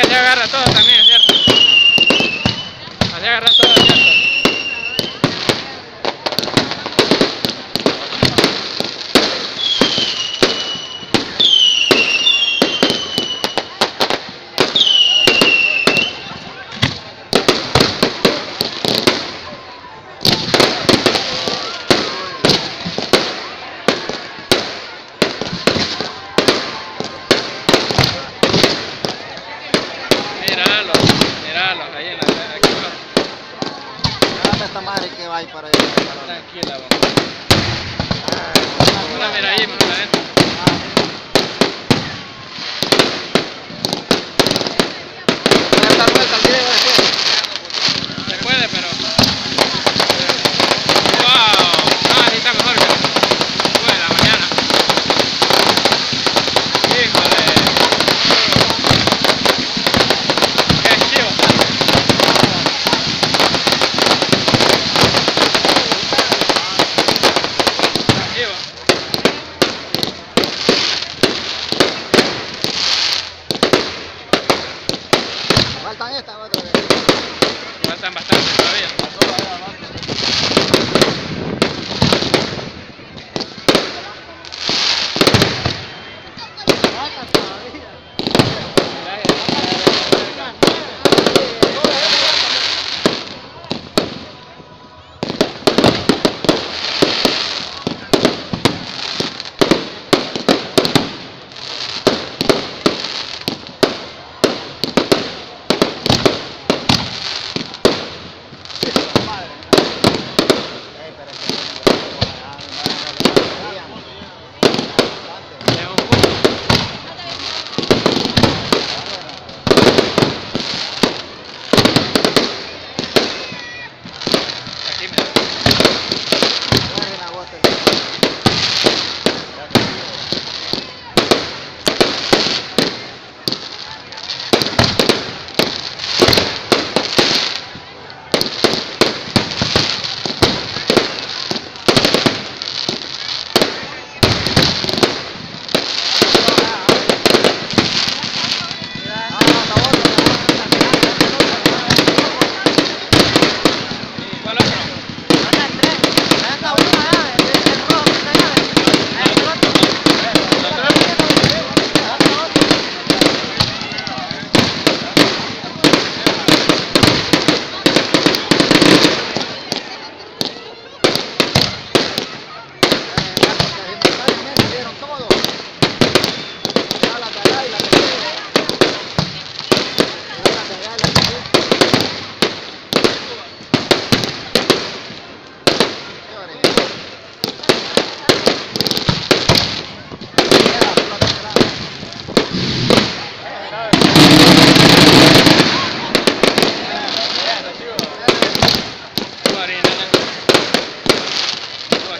agarra todo también, ¿cierto? Así agarra todo, ¿cierto? Esta madre que va ahí para allá. Tranquila, vamos. Mira, mira ahí, mira adentro. Voy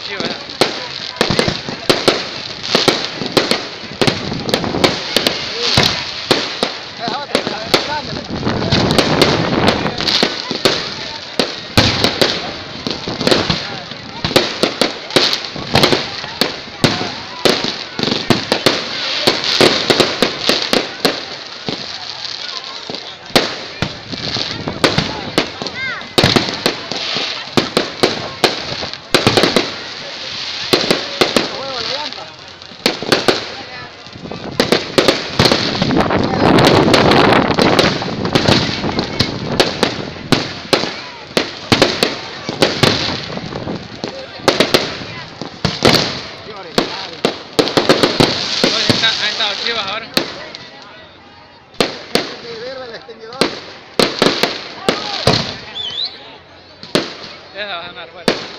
你以为 Yeah, I'm out of it.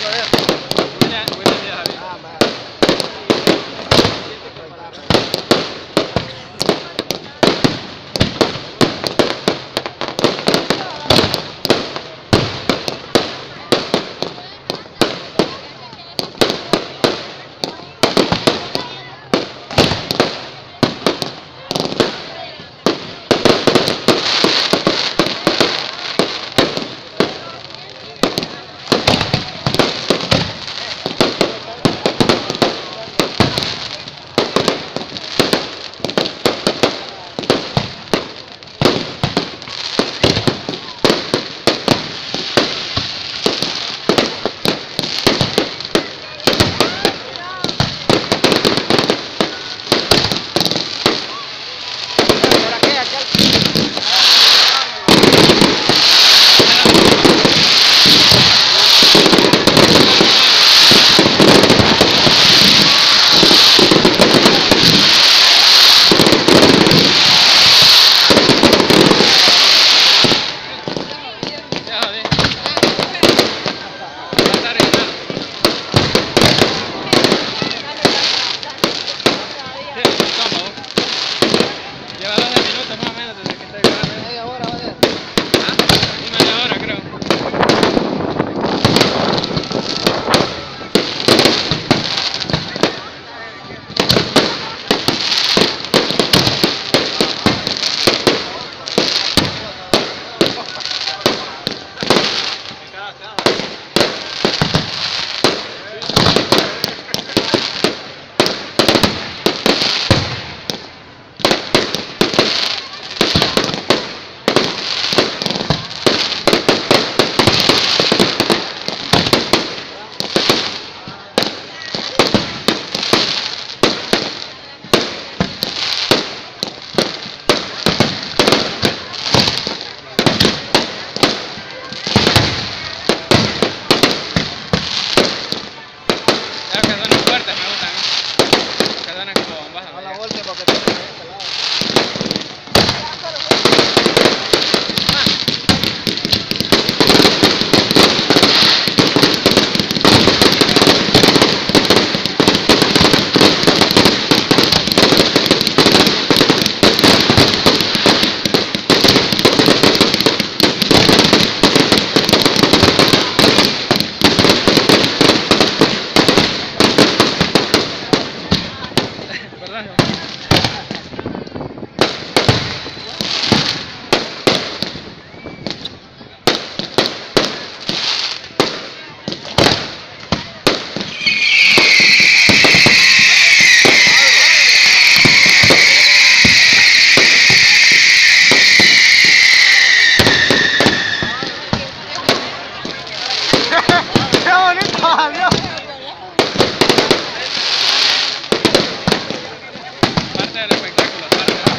Yeah.